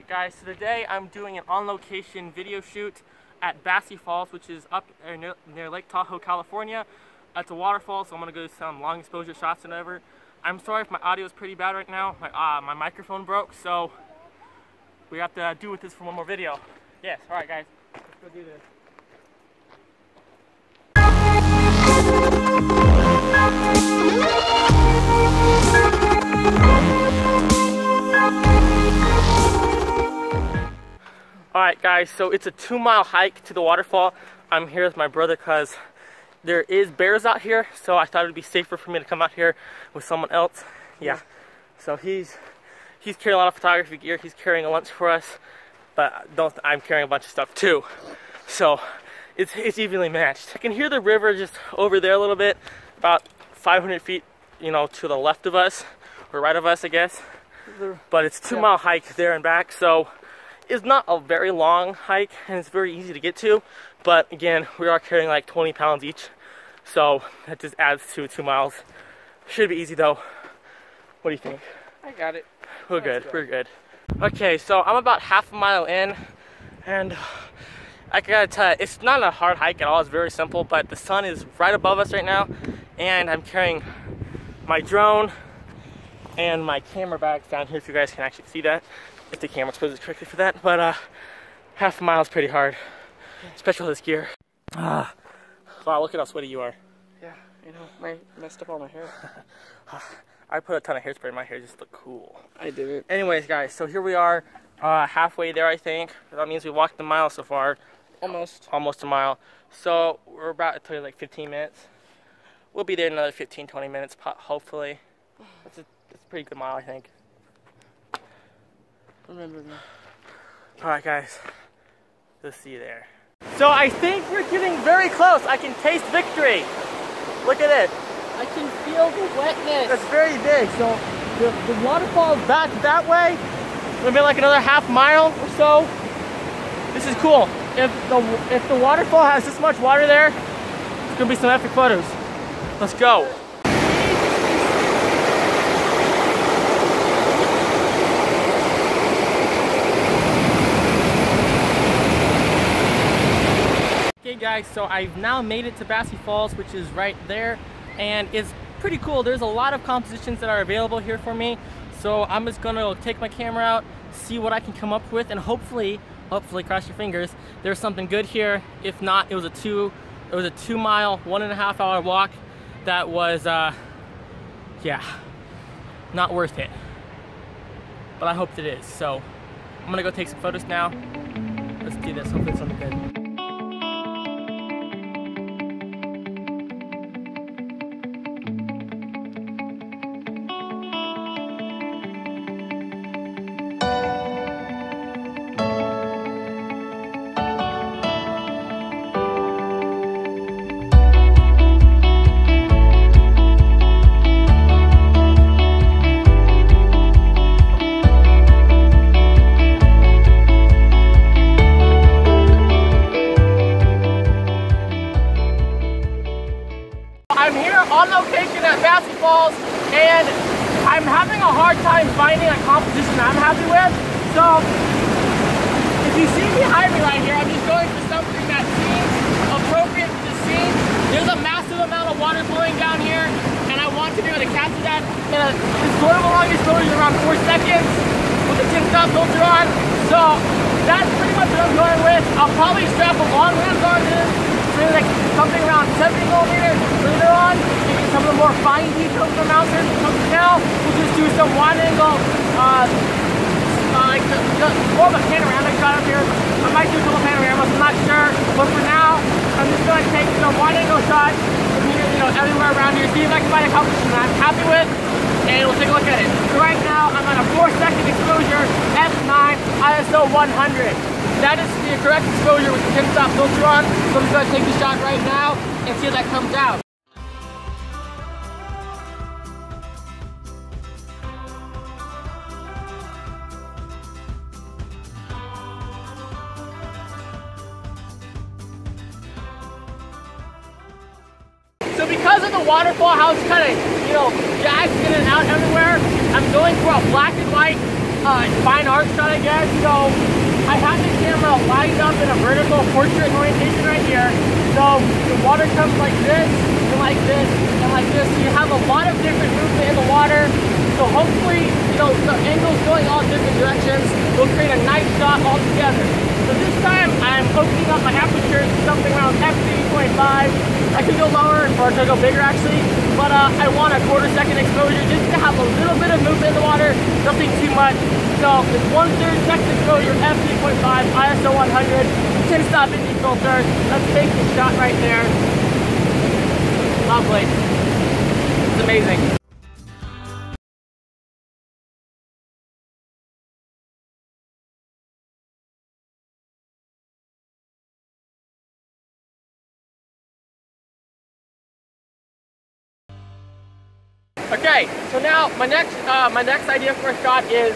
guys, so today I'm doing an on-location video shoot at Bassi Falls, which is up near, near Lake Tahoe, California. It's a waterfall, so I'm gonna go do some long exposure shots and whatever. I'm sorry if my audio is pretty bad right now. My, uh, my microphone broke, so we have to do with this for one more video. Yes, alright guys, let's go do this. Alright guys, so it's a two mile hike to the waterfall. I'm here with my brother because there is bears out here, so I thought it would be safer for me to come out here with someone else. Yeah. So he's he's carrying a lot of photography gear, he's carrying a lunch for us, but don't I'm carrying a bunch of stuff too. So it's it's evenly matched. I can hear the river just over there a little bit, about 500 feet, you know, to the left of us, or right of us, I guess. But it's two mile hike there and back, so is not a very long hike and it's very easy to get to. But again, we are carrying like 20 pounds each. So that just adds to two miles. Should be easy though. What do you think? I got it. We're good, we're good. Okay, so I'm about half a mile in and I gotta tell you, it's not a hard hike at all. It's very simple, but the sun is right above us right now and I'm carrying my drone and my camera bags down here if you guys can actually see that if the camera exposes correctly for that, but uh, half a mile is pretty hard, especially with this gear. Ah, wow, look at how sweaty you are. Yeah, you know, my messed up all my hair. I put a ton of hairspray in my hair just to look cool. I did it. Anyways, guys, so here we are, uh, halfway there, I think. That means we walked a mile so far. Almost. Almost a mile. So we're about to like 15 minutes. We'll be there in another 15, 20 minutes, hopefully. That's a, that's a pretty good mile, I think. Remember me. Alright guys, we'll see you there. So I think we're getting very close. I can taste victory. Look at it. I can feel the wetness. That's very big. So the, the waterfall is back that way. Maybe like another half mile or so. This is cool. If the if the waterfall has this much water there, it's gonna be some epic photos. Let's go. Guys, so I've now made it to Bassi Falls, which is right there, and it's pretty cool. There's a lot of compositions that are available here for me, so I'm just gonna take my camera out, see what I can come up with, and hopefully, hopefully, cross your fingers, there's something good here. If not, it was a two, it was a two mile, one and a half hour walk that was, uh, yeah, not worth it. But I hope it is, so I'm gonna go take some photos now. Let's do this, hopefully something good. On location at Bassi Falls and I'm having a hard time finding a composition I'm happy with. So if you see behind me right here, I'm just going for something that seems appropriate to the scene. There's a massive amount of water flowing down here and I want to be able to capture that in a sort of a long exposure around four seconds with the ten stop filter on. So that's pretty much what I'm going with. I'll probably strap a long lens on this maybe like something around 70 millimeters later on, maybe some of the more fine details of the mountain. Now we'll just do some wide angle, uh, uh, like the, more of a panoramic shot up here. I might do a couple panoramas, I'm not sure. But for now, I'm just gonna take you know, wide angle shots from here, you know, everywhere around here, see if I can find a composition that I'm happy with. And we'll take a look at it. So right now, I'm on a four second exposure, f9, ISO 100. That is the correct exposure with the ten stop filter on. So I'm just gonna take the shot right now and see if that comes out. So because of the waterfall, how it's kind of, you know, jagged out everywhere, I'm going for a black and white uh, fine art shot, I guess. So I have the camera lined up in a vertical portrait orientation right here. So the water comes like this, and like this, and like this. So you have a lot of different movement in the water. So hopefully, you know, the angles going all different directions will create a nice shot all together. So this time I'm opening up my aperture to something around f3.5. I could go lower or I could go bigger actually, but uh, I want a quarter second exposure just to have a little bit of movement in the water, nothing too much. So it's one third second exposure, f3.5, ISO 100, 10 stop ND filter. Let's take the shot right there. Lovely. It's amazing. Okay, so now my next uh, my next idea for a shot is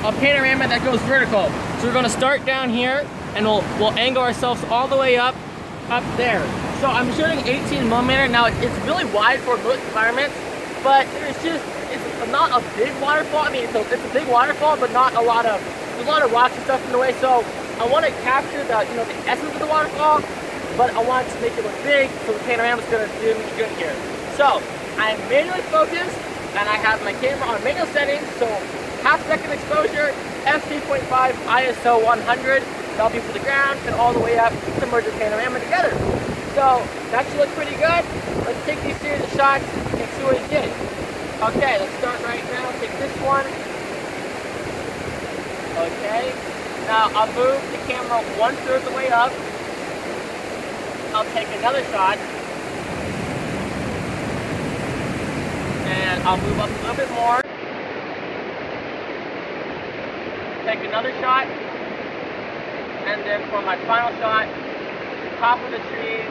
a panorama that goes vertical. So we're gonna start down here and we'll we'll angle ourselves all the way up up there. So I'm shooting 18 millimeter. Now it's really wide for most environments, but it's just it's not a big waterfall. I mean it's a, it's a big waterfall, but not a lot of there's a lot of rocks and stuff in the way. So I want to capture the you know the essence of the waterfall, but I want to make it look big, so the panorama's gonna do me good here. So I'm manually focused and I have my camera on manual settings, so half second exposure, f3.5 ISO 100, that'll be for the ground and all the way up to merge the panorama together. So that should look pretty good. Let's take these series of shots and see what it get. Okay, let's start right now. Take this one. Okay. Now I'll move the camera one third the way up. I'll take another shot and I'll move up a little bit more. Take another shot, and then for my final shot, top of the trees.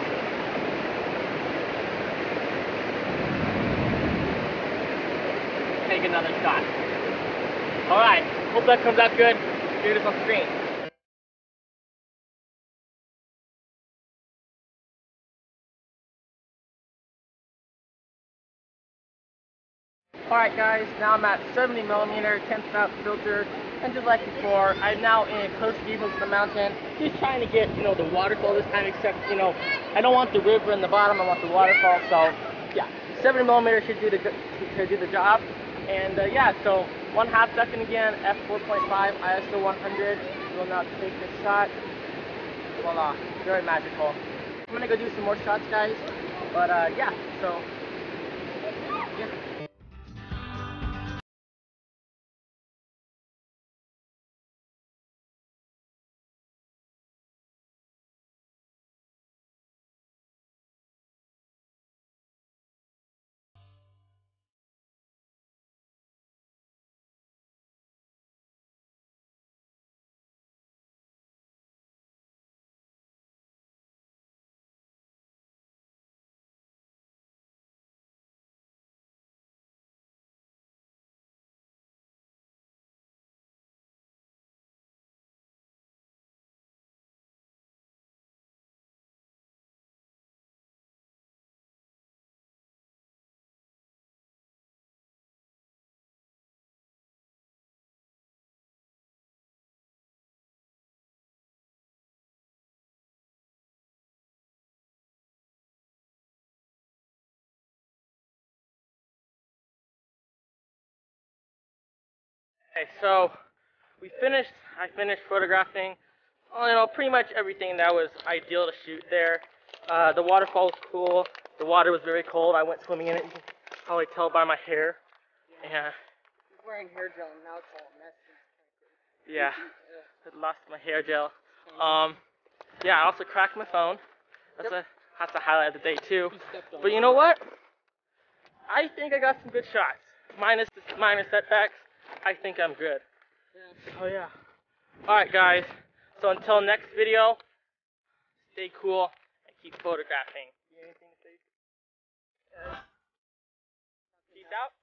Take another shot. Alright, hope that comes out good. Do this on screen. Alright guys, now I'm at 70 millimeter 10 stop filter, and just like before, I'm now in close view of the mountain, just trying to get, you know, the waterfall this time, except, you know, I don't want the river in the bottom, I want the waterfall, so, yeah, 70 millimeter should do the, should do the job, and, uh, yeah, so, one half second again, f4.5, ISO 100, will now take this shot, voila, very magical. I'm gonna go do some more shots, guys, but, uh, yeah, so, Okay, so we finished, I finished photographing, you know, pretty much everything that was ideal to shoot there. Uh, the waterfall was cool. The water was very cold. I went swimming in it. You can probably tell by my hair. Yeah. He's wearing hair gel and now it's all messy. Yeah. I lost my hair gel. Um, yeah, I also cracked my phone. That's a that's a highlight of the day too. But you know what? I think I got some good shots. Minus the minor setbacks. I think I'm good. Yeah. Oh yeah. Alright guys, so until next video, stay cool and keep photographing. You anything to say? Uh, peace out.